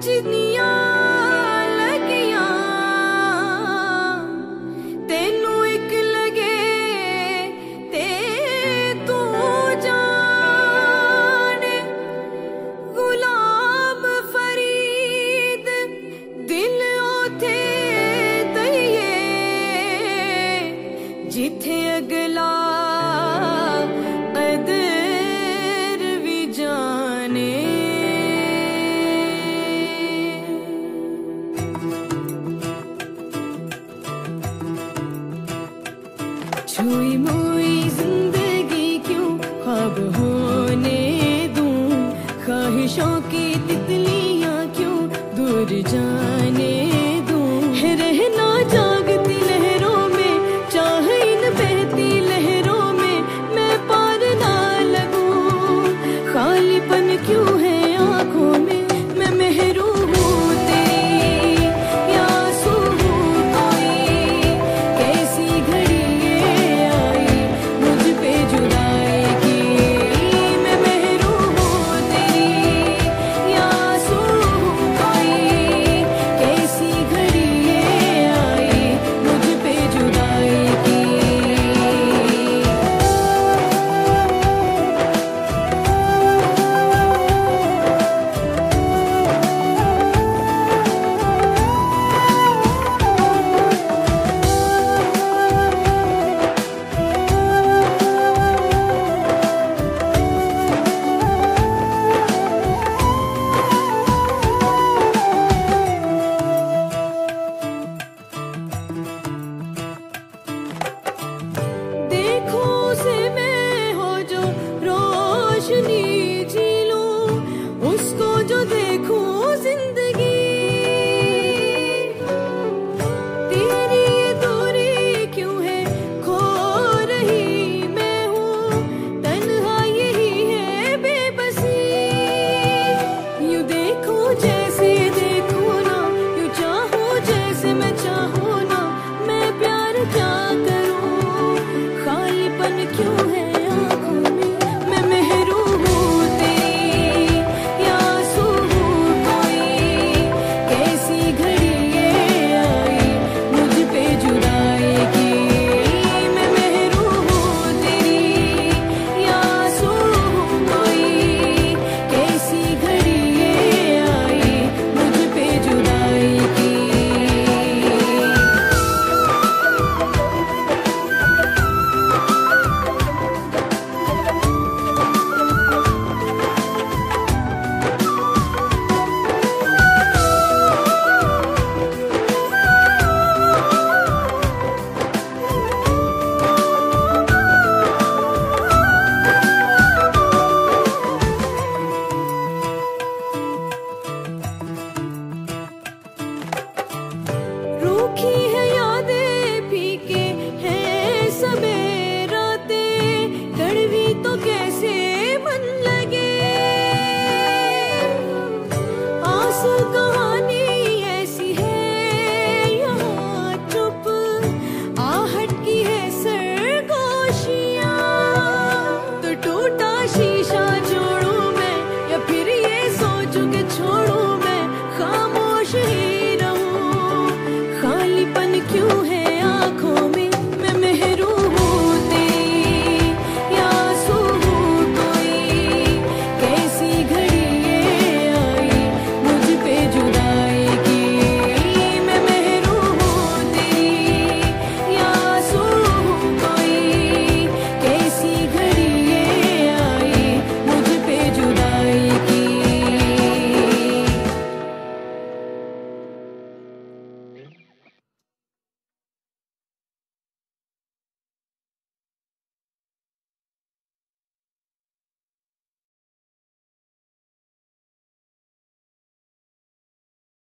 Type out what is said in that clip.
Did neon छुई मुई ज़िंदगी क्यों ख्वाब होने दूँ? ख्वाहिशों की तितलियाँ क्यों दूर जाने come.